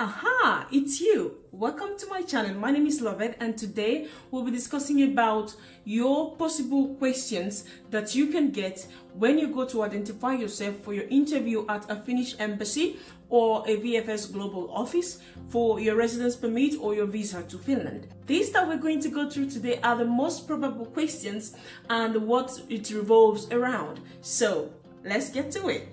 Aha, it's you. Welcome to my channel. My name is Loveth and today we'll be discussing about your possible questions that you can get when you go to identify yourself for your interview at a Finnish embassy or a VFS global office for your residence permit or your visa to Finland. These that we're going to go through today are the most probable questions and what it revolves around. So let's get to it.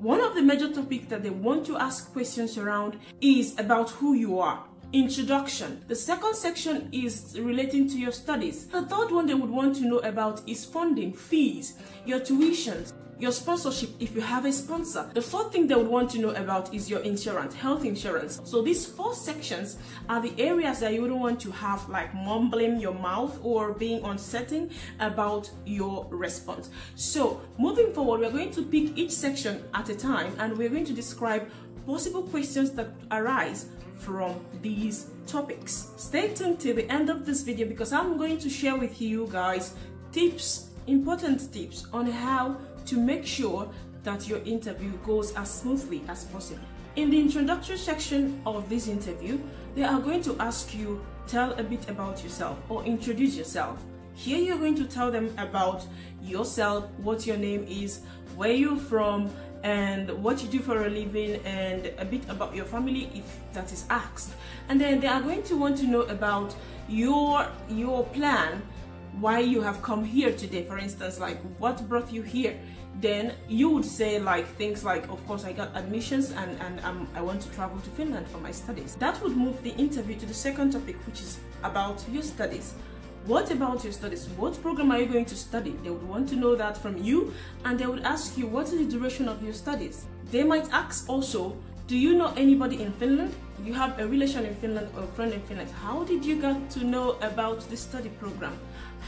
One of the major topics that they want to ask questions around is about who you are. Introduction. The second section is relating to your studies. The third one they would want to know about is funding, fees, your tuitions, your sponsorship if you have a sponsor. The fourth thing they would want to know about is your insurance, health insurance. So these four sections are the areas that you don't want to have like mumbling your mouth or being uncertain about your response. So moving forward, we're going to pick each section at a time and we're going to describe possible questions that arise from these topics. Stay tuned till the end of this video because I'm going to share with you guys tips, important tips on how to make sure that your interview goes as smoothly as possible. In the introductory section of this interview, they are going to ask you tell a bit about yourself or introduce yourself. Here you're going to tell them about yourself, what your name is, where you're from, and what you do for a living and a bit about your family if that is asked. And then they are going to want to know about your your plan why you have come here today for instance like what brought you here then you would say like things like of course i got admissions and and um, i want to travel to finland for my studies that would move the interview to the second topic which is about your studies what about your studies what program are you going to study they would want to know that from you and they would ask you what is the duration of your studies they might ask also do you know anybody in Finland? You have a relation in Finland or a friend in Finland. How did you get to know about the study program?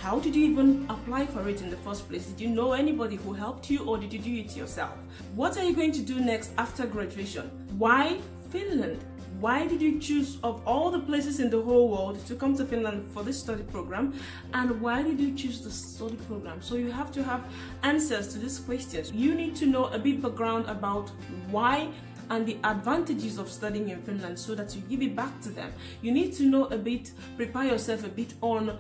How did you even apply for it in the first place? Did you know anybody who helped you or did you do it yourself? What are you going to do next after graduation? Why Finland? Why did you choose of all the places in the whole world to come to Finland for this study program? And why did you choose the study program? So you have to have answers to these questions. You need to know a bit background about why and the advantages of studying in Finland so that you give it back to them. You need to know a bit, prepare yourself a bit on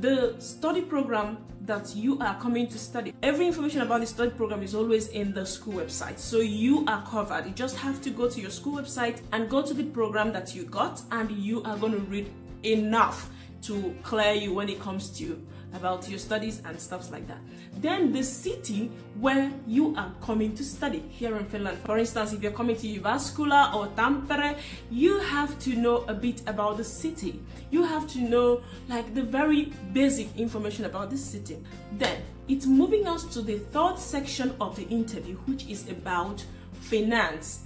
the study program that you are coming to study. Every information about the study program is always in the school website. So you are covered. You just have to go to your school website and go to the program that you got and you are going to read enough to clear you when it comes to about your studies and stuff like that. Then the city where you are coming to study here in Finland. For instance, if you're coming to Jyväskylä or Tampere, you have to know a bit about the city. You have to know like the very basic information about the city. Then it's moving us to the third section of the interview, which is about finance.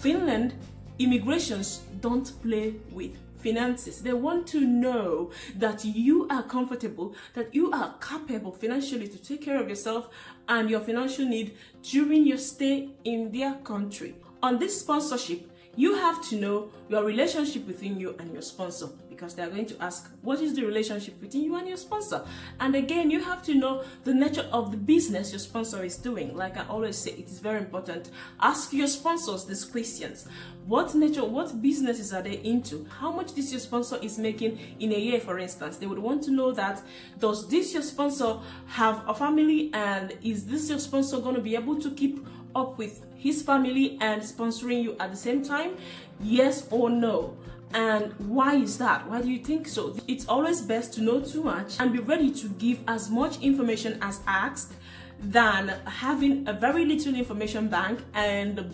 Finland immigrations don't play with finances. They want to know that you are comfortable, that you are capable financially to take care of yourself and your financial need during your stay in their country. On this sponsorship, you have to know your relationship between you and your sponsor because they're going to ask what is the relationship between you and your sponsor? And again you have to know the nature of the business your sponsor is doing. Like i always say it is very important. Ask your sponsors these questions. What nature what businesses are they into? How much this your sponsor is making in a year for instance? They would want to know that does this your sponsor have a family? And is this your sponsor going to be able to keep up with his family and sponsoring you at the same time? Yes or no? And why is that? Why do you think so? It's always best to know too much and be ready to give as much information as asked than having a very little information bank and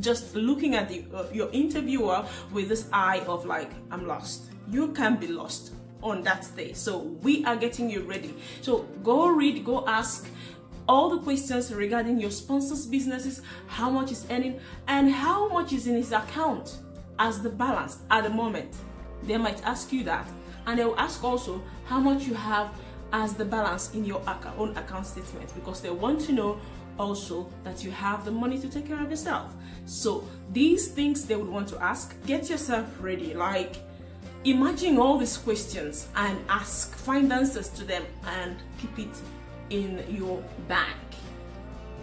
just looking at the, uh, your interviewer with this eye of like, I'm lost. You can be lost on that day. So we are getting you ready. So go read, go ask, all the questions regarding your sponsor's businesses, how much is earning, and how much is in his account as the balance at the moment. They might ask you that. And they'll ask also how much you have as the balance in your own account statement because they want to know also that you have the money to take care of yourself. So these things they would want to ask, get yourself ready. Like imagine all these questions and ask, find answers to them and keep it in your bank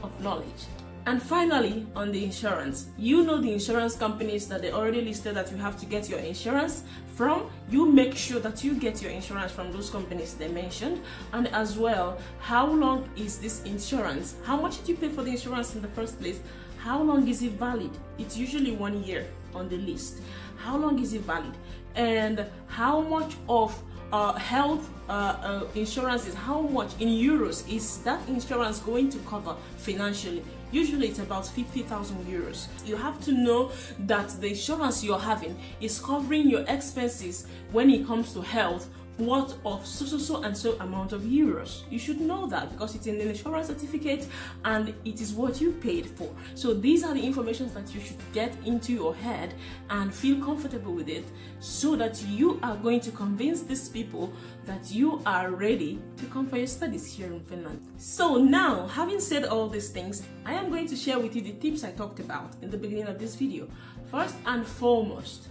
of knowledge. And finally, on the insurance, you know the insurance companies that they already listed that you have to get your insurance from. You make sure that you get your insurance from those companies they mentioned. And as well, how long is this insurance? How much did you pay for the insurance in the first place? How long is it valid? It's usually one year on the list. How long is it valid? And how much of uh, health uh, uh, insurance is how much in euros is that insurance going to cover financially? Usually it's about 50,000 euros. You have to know that the insurance you're having is covering your expenses when it comes to health worth of so so so and so amount of euros. You should know that because it's in the insurance certificate and it is what you paid for. So these are the information that you should get into your head and feel comfortable with it so that you are going to convince these people that you are ready to come for your studies here in Finland. So now having said all these things I am going to share with you the tips I talked about in the beginning of this video. First and foremost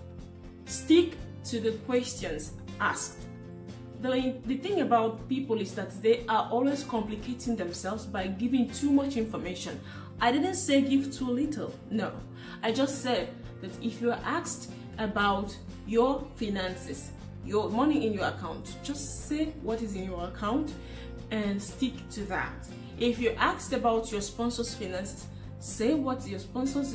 stick to the questions asked the, the thing about people is that they are always complicating themselves by giving too much information. I didn't say give too little, no. I just said that if you're asked about your finances, your money in your account, just say what is in your account and stick to that. If you're asked about your sponsor's finances, say what your sponsor's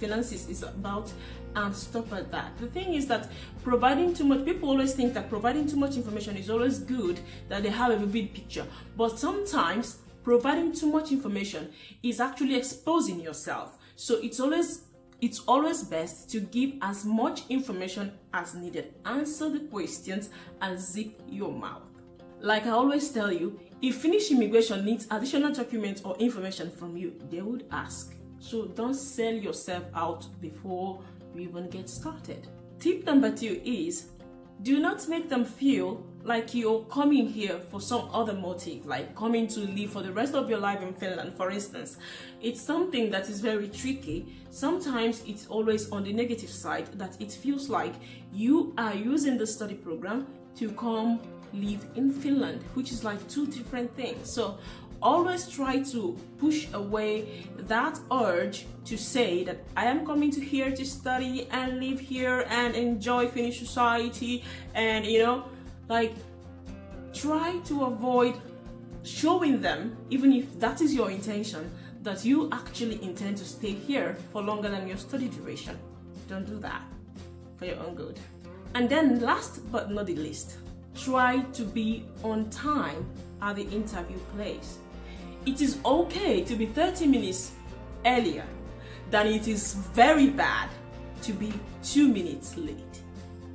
finances is about and stop at that. The thing is that providing too much, people always think that providing too much information is always good, that they have a vivid picture. But sometimes providing too much information is actually exposing yourself. So it's always it's always best to give as much information as needed. Answer the questions and zip your mouth. Like I always tell you, if Finnish immigration needs additional documents or information from you, they would ask. So don't sell yourself out before you even get started. Tip number two is do not make them feel like you're coming here for some other motive, like coming to live for the rest of your life in Finland, for instance. It's something that is very tricky. Sometimes it's always on the negative side that it feels like you are using the study program to come live in Finland, which is like two different things. So always try to push away that urge to say that I am coming to here to study and live here and enjoy Finnish society and you know like try to avoid showing them even if that is your intention that you actually intend to stay here for longer than your study duration. Don't do that for your own good. And then last but not the least try to be on time at the interview place it is okay to be 30 minutes earlier than it is very bad to be two minutes late.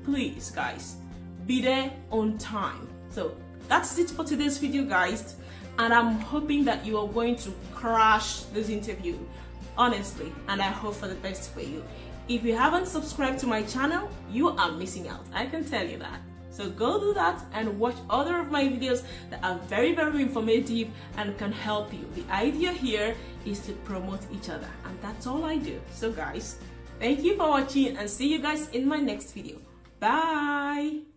Please guys, be there on time. So that's it for today's video guys and I'm hoping that you are going to crush this interview honestly and I hope for the best for you. If you haven't subscribed to my channel, you are missing out. I can tell you that. So go do that and watch other of my videos that are very, very informative and can help you. The idea here is to promote each other and that's all I do. So guys, thank you for watching and see you guys in my next video. Bye!